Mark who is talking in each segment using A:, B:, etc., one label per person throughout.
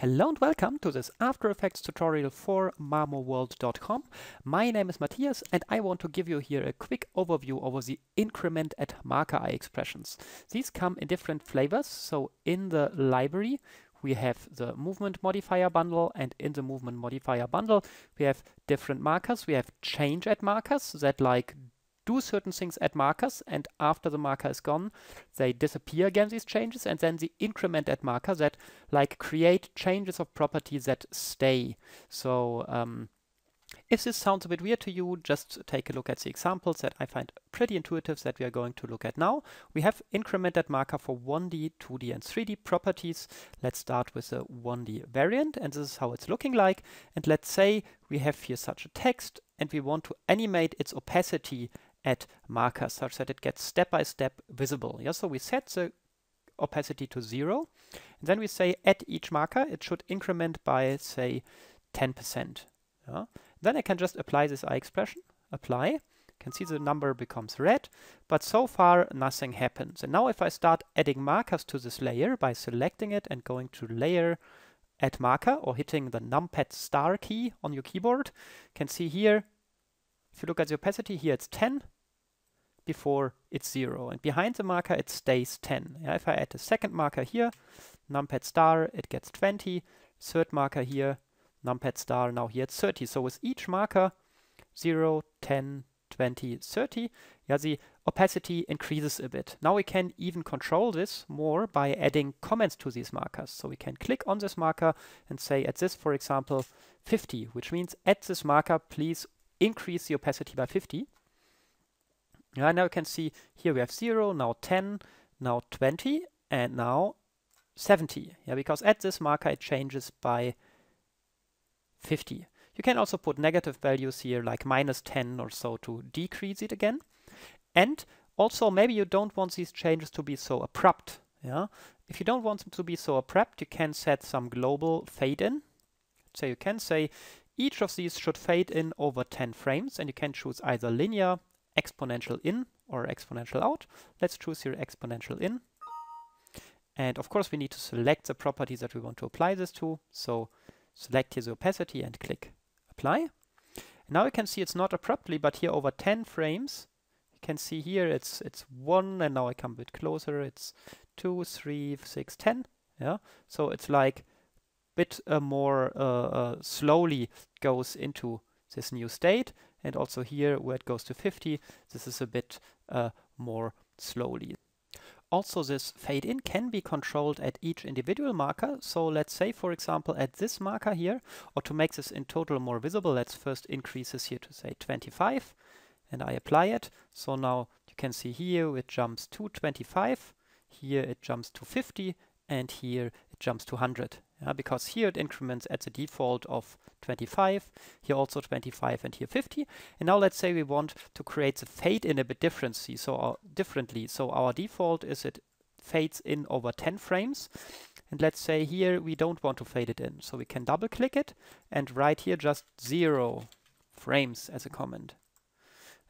A: Hello and welcome to this After Effects tutorial for mamoworld.com. My name is Matthias and I want to give you here a quick overview over the increment at marker iExpressions. These come in different flavors, so in the library we have the movement modifier bundle and in the movement modifier bundle we have different markers. We have change at markers that like do certain things at markers and after the marker is gone they disappear again these changes and then the increment at marker that like create changes of properties that stay so um, if this sounds a bit weird to you, just take a look at the examples that I find pretty intuitive that we are going to look at now. We have increment at marker for 1D, 2D and 3D properties. Let's start with the 1D variant and this is how it's looking like. And let's say we have here such a text and we want to animate its opacity at marker such that it gets step by step visible. Yeah, so we set the opacity to zero. And then we say at each marker it should increment by say 10%. Yeah. Then I can just apply this iExpression, apply. Can see the number becomes red, but so far nothing happens. And now if I start adding markers to this layer by selecting it and going to layer add marker or hitting the numpad star key on your keyboard, can see here if you look at the opacity here, it's 10 before it's 0. And behind the marker, it stays 10. Yeah, if I add a second marker here, numpad star, it gets 20. Third marker here, numpad star, now here it's 30. So with each marker, 0, 10, 20, 30, yeah, the opacity increases a bit. Now we can even control this more by adding comments to these markers. So we can click on this marker and say at this, for example, 50, which means at this marker, please increase the opacity by 50. Yeah, now you can see here we have 0, now 10, now 20, and now 70. Yeah, because at this marker it changes by 50. You can also put negative values here like minus 10 or so to decrease it again. And also maybe you don't want these changes to be so abrupt. Yeah, If you don't want them to be so abrupt, you can set some global fade in. So you can say each of these should fade in over 10 frames and you can choose either linear, exponential in or exponential out. Let's choose here exponential in. And of course we need to select the properties that we want to apply this to. So select here the opacity and click apply. And now you can see it's not abruptly, but here over 10 frames, you can see here it's it's 1 and now I come a bit closer, it's 2, 3, 6, 10. Yeah, so it's like bit uh, more uh, uh, slowly goes into this new state. And also here where it goes to 50, this is a bit uh, more slowly. Also this fade in can be controlled at each individual marker. So let's say for example at this marker here, or to make this in total more visible, let's first increase this here to say 25 and I apply it. So now you can see here it jumps to 25, here it jumps to 50 and here it jumps to 100 because here it increments at the default of 25, here also 25 and here 50. And now let's say we want to create the fade in a bit differently, so our, differently. So our default is it fades in over 10 frames. And let's say here we don't want to fade it in. So we can double click it and write here just zero frames as a comment.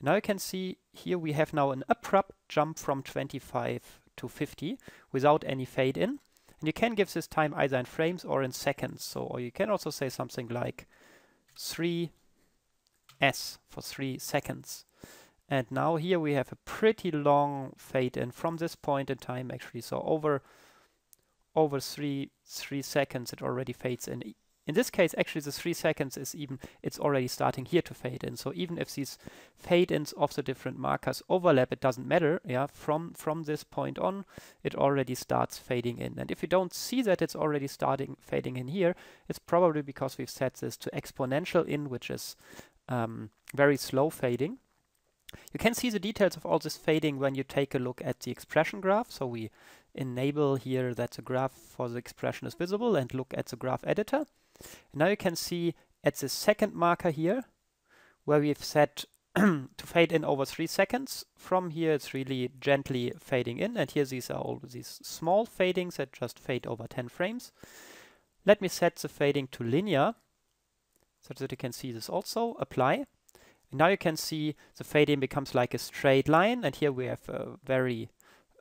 A: now you can see here we have now an abrupt jump from 25 to 50 without any fade in. And you can give this time either in frames or in seconds. So, or you can also say something like 3s for 3 seconds. And now here we have a pretty long fade in from this point in time actually. So over over three three seconds it already fades in in this case, actually the three seconds is even, it's already starting here to fade in. So even if these fade-ins of the different markers overlap, it doesn't matter. Yeah, from, from this point on, it already starts fading in. And if you don't see that it's already starting fading in here, it's probably because we've set this to exponential in, which is um, very slow fading. You can see the details of all this fading when you take a look at the expression graph. So we enable here that the graph for the expression is visible and look at the graph editor. Now you can see at the second marker here, where we've set to fade in over three seconds. From here, it's really gently fading in. And here, these are all these small fadings that just fade over 10 frames. Let me set the fading to linear so that you can see this also. Apply. And now you can see the fading becomes like a straight line. And here we have a very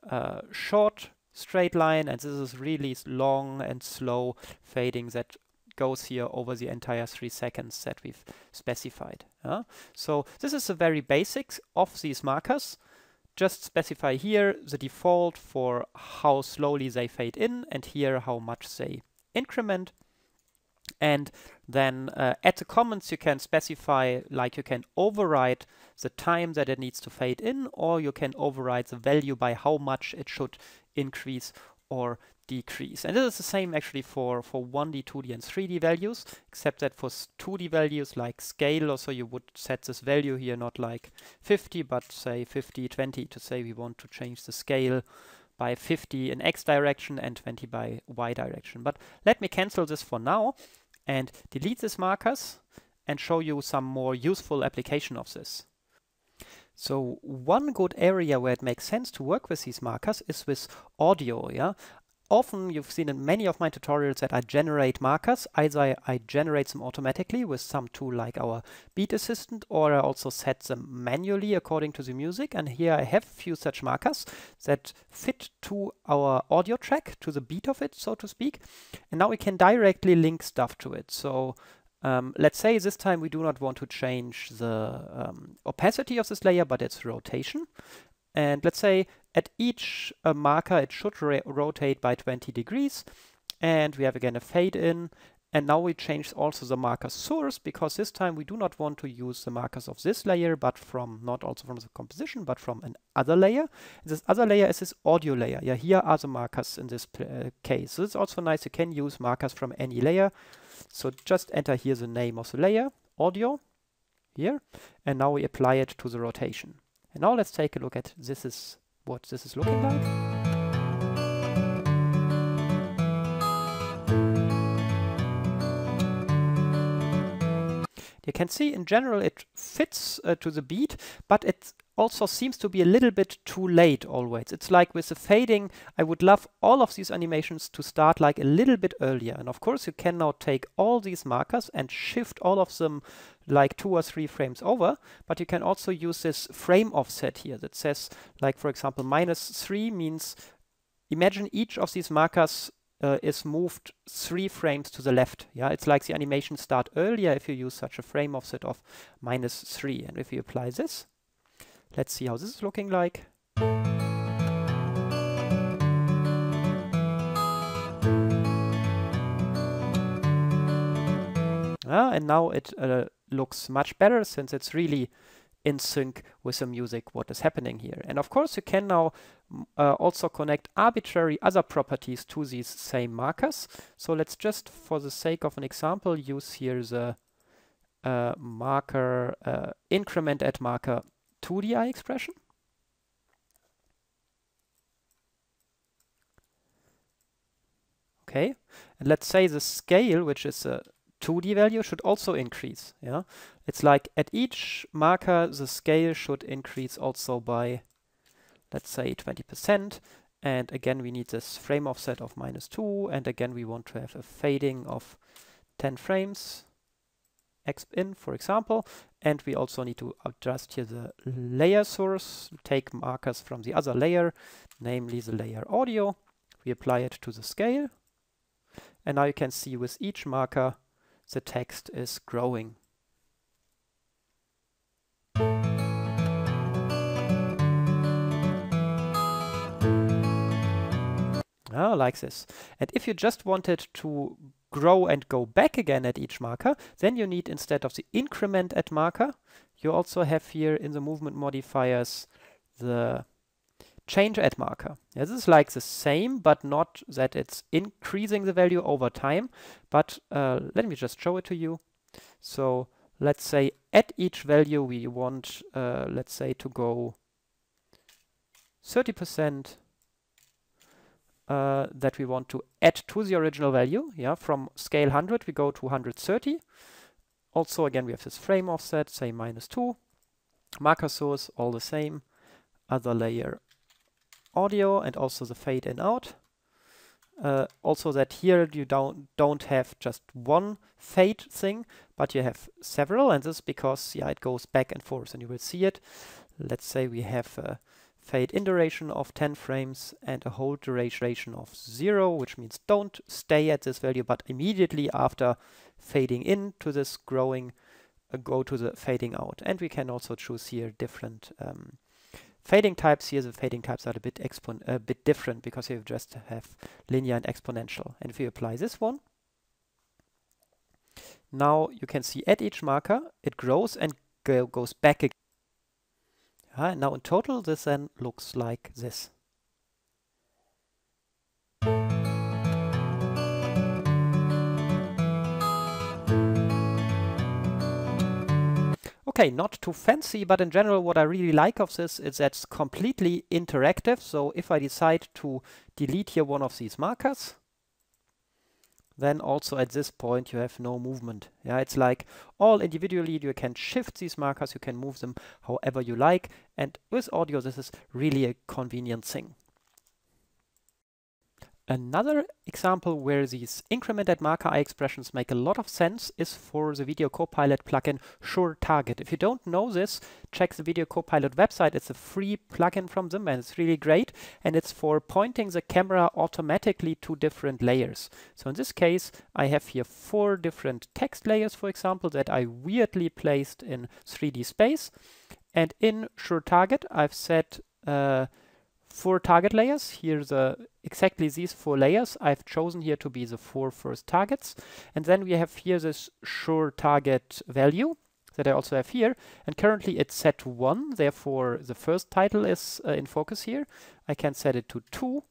A: uh, short straight line and this is really long and slow fading that goes here over the entire three seconds that we've specified. So this is the very basics of these markers. Just specify here the default for how slowly they fade in and here how much they increment. And then uh, at the comments you can specify, like you can override the time that it needs to fade in, or you can override the value by how much it should increase or decrease. And this is the same actually for, for 1D, 2D and 3D values, except that for 2D values like scale also you would set this value here not like 50, but say 50, 20 to say we want to change the scale by 50 in X direction and 20 by Y direction. But let me cancel this for now and delete these markers and show you some more useful application of this. So one good area where it makes sense to work with these markers is with audio. Yeah, often you've seen in many of my tutorials that I generate markers. Either I generate them automatically with some tool like our Beat Assistant, or I also set them manually according to the music. And here I have a few such markers that fit to our audio track, to the beat of it, so to speak. And now we can directly link stuff to it. So um, let's say this time we do not want to change the um, opacity of this layer, but its rotation. And let's say at each uh, marker it should rotate by 20 degrees. And we have again a fade in. And now we change also the marker source because this time we do not want to use the markers of this layer, but from not also from the composition, but from another layer. This other layer is this audio layer. Yeah, here are the markers in this uh, case. So it's also nice. You can use markers from any layer. So just enter here the name of the layer, audio, here, and now we apply it to the rotation. And now let's take a look at this is what this is looking like. You can see in general it fits uh, to the beat, but it also seems to be a little bit too late always. It's like with the fading, I would love all of these animations to start like a little bit earlier. And of course you can now take all these markers and shift all of them like two or three frames over, but you can also use this frame offset here that says like, for example, minus three means imagine each of these markers uh, is moved three frames to the left. Yeah, it's like the animation start earlier if you use such a frame offset of minus three. And if you apply this, let's see how this is looking like. Ah, and now it uh, looks much better since it's really in sync with the music what is happening here. And of course you can now uh, also connect arbitrary other properties to these same markers. So let's just for the sake of an example use here the uh, marker uh, increment at marker 2D iExpression. Okay, and let's say the scale, which is a 2D value should also increase. Yeah, it's like at each marker the scale should increase also by, let's say 20%. And again we need this frame offset of minus two. And again we want to have a fading of 10 frames x in, for example. And we also need to adjust here the layer source, take markers from the other layer, namely the layer audio. We apply it to the scale. And now you can see with each marker the text is growing. Oh, like this. And if you just wanted to grow and go back again at each marker, then you need instead of the increment at marker, you also have here in the movement modifiers the change at marker. Yeah, this is like the same, but not that it's increasing the value over time. But uh, let me just show it to you. So let's say at each value we want, uh, let's say, to go 30% uh, that we want to add to the original value. Yeah, from scale 100 we go to 130. Also, again, we have this frame offset, say minus 2. Marker source, all the same. Other layer audio and also the fade in out. Uh, also that here you don't don't have just one fade thing, but you have several, and this is because yeah it goes back and forth, and you will see it. Let's say we have a fade in duration of 10 frames and a hold duration of 0, which means don't stay at this value, but immediately after fading in to this growing, uh, go to the fading out. And we can also choose here different um, fading types. Here the fading types are a bit, a bit different because you just have linear and exponential. And if we apply this one, now you can see at each marker it grows and go goes back again. Uh, now in total this then looks like this. Okay, not too fancy, but in general what I really like of this is that it's completely interactive. So if I decide to delete here one of these markers, then also at this point you have no movement. Yeah, it's like all individually you can shift these markers, you can move them however you like. And with audio, this is really a convenient thing. Another example where these incremented marker iExpressions make a lot of sense is for the Video Copilot plugin Sure Target. If you don't know this, check the Video Copilot website. It's a free plugin from them and it's really great. And it's for pointing the camera automatically to different layers. So in this case, I have here four different text layers, for example, that I weirdly placed in 3D space. And in Sure Target, I've set uh, four target layers. Here the exactly these four layers I've chosen here to be the four first targets. And then we have here this sure target value that I also have here. And currently it's set to one, therefore the first title is uh, in focus here. I can set it to two.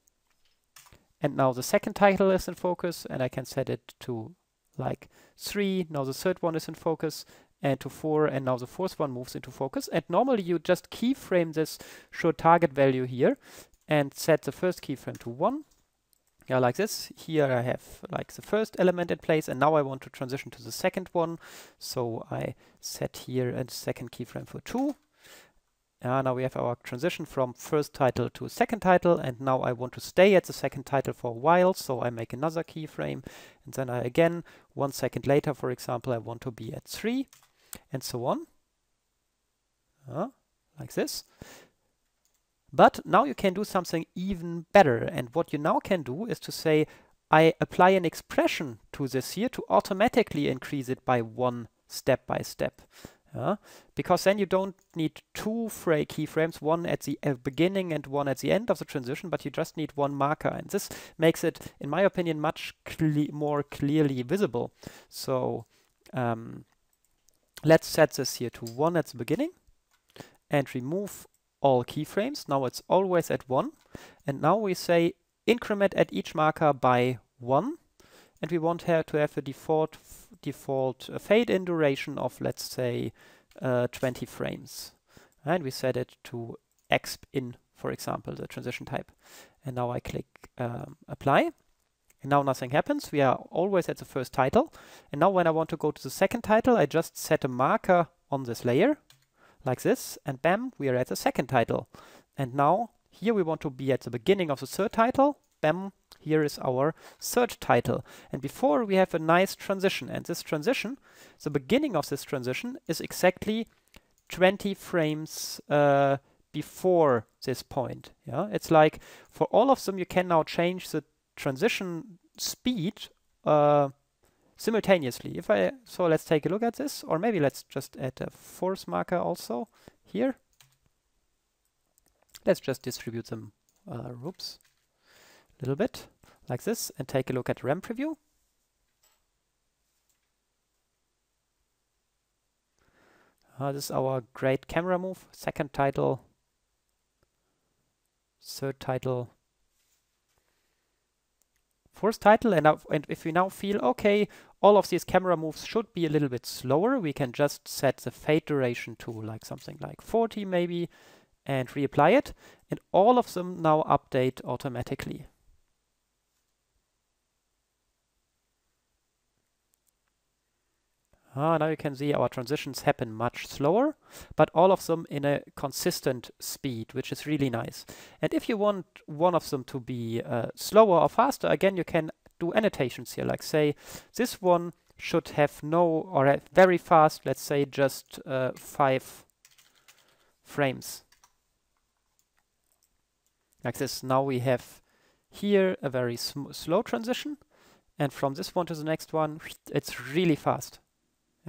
A: And now the second title is in focus and I can set it to like three. Now the third one is in focus and to 4 and now the fourth one moves into focus. And normally you just keyframe this sure target value here and set the first keyframe to 1 yeah like this. Here I have like the first element in place and now I want to transition to the second one. So I set here a second keyframe for 2 uh, now we have our transition from first title to second title and now I want to stay at the second title for a while so I make another keyframe. And then I again one second later for example I want to be at 3 and so on, uh, like this. But now you can do something even better. And what you now can do is to say, I apply an expression to this here to automatically increase it by one step by step. Uh, because then you don't need two fray keyframes, one at the uh, beginning and one at the end of the transition, but you just need one marker. And this makes it, in my opinion, much cle more clearly visible. So um, Let's set this here to 1 at the beginning and remove all keyframes. Now it's always at 1. And now we say increment at each marker by 1. And we want here to have a default default uh, fade in duration of, let's say, uh, 20 frames. And we set it to exp in, for example, the transition type. And now I click um, apply. And now nothing happens. We are always at the first title. And now when I want to go to the second title, I just set a marker on this layer like this. And bam, we are at the second title. And now here we want to be at the beginning of the third title. Bam, here is our third title. And before we have a nice transition. And this transition, the beginning of this transition is exactly 20 frames uh, before this point. Yeah, It's like for all of them, you can now change the transition speed uh, simultaneously. If I so let's take a look at this, or maybe let's just add a force marker also here. Let's just distribute them, uh, oops, a little bit like this, and take a look at RAM preview. Uh, this is our great camera move. Second title, third title, first title and, and if we now feel okay all of these camera moves should be a little bit slower we can just set the fade duration to like something like 40 maybe and reapply it and all of them now update automatically Ah, now you can see our transitions happen much slower, but all of them in a consistent speed, which is really nice. And if you want one of them to be uh, slower or faster, again, you can do annotations here, like say, this one should have no, or very fast, let's say just uh, five frames. like this. Now we have here a very slow transition. And from this one to the next one, it's really fast.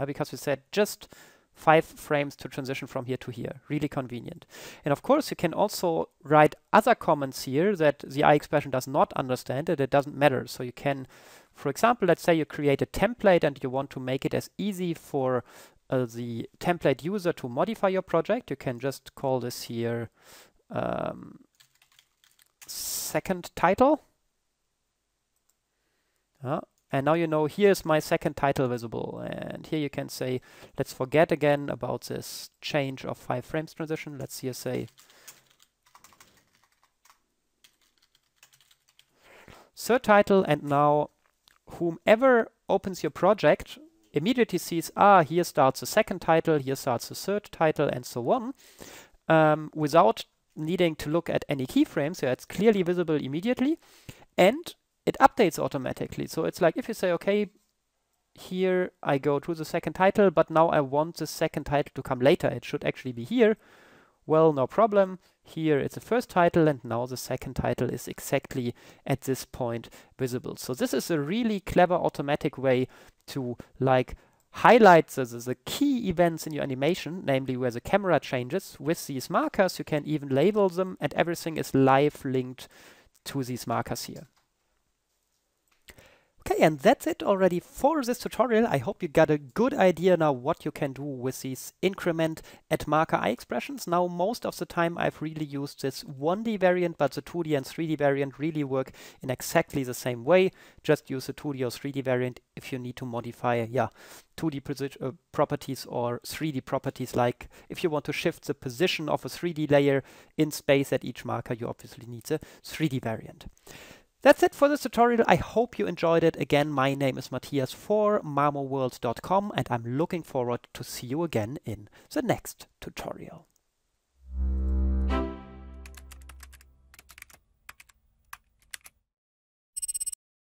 A: Yeah, because we said just five frames to transition from here to here. Really convenient. And of course, you can also write other comments here that the iExpression does not understand and it doesn't matter. So you can, for example, let's say you create a template and you want to make it as easy for uh, the template user to modify your project. You can just call this here um, second title. Uh, and now you know here's my second title visible. And here you can say, let's forget again about this change of five frames transition. Let's here say third title. And now whomever opens your project immediately sees, ah, here starts the second title, here starts the third title, and so on, um, without needing to look at any keyframes. So it's clearly visible immediately. And it updates automatically. So it's like if you say, okay, here I go to the second title, but now I want the second title to come later. It should actually be here. Well, no problem. Here it's the first title and now the second title is exactly at this point visible. So this is a really clever automatic way to like highlight the, the, key events in your animation, namely where the camera changes. With these markers, you can even label them and everything is live linked to these markers here. Okay, and that's it already for this tutorial. I hope you got a good idea now what you can do with these increment at marker iExpressions. Now, most of the time I've really used this 1D variant, but the 2D and 3D variant really work in exactly the same way. Just use the 2D or 3D variant if you need to modify, yeah, 2D uh, properties or 3D properties, like if you want to shift the position of a 3D layer in space at each marker, you obviously need the 3D variant. That's it for this tutorial. I hope you enjoyed it. Again, my name is Matthias for mamoworld.com and I'm looking forward to see you again in the next tutorial.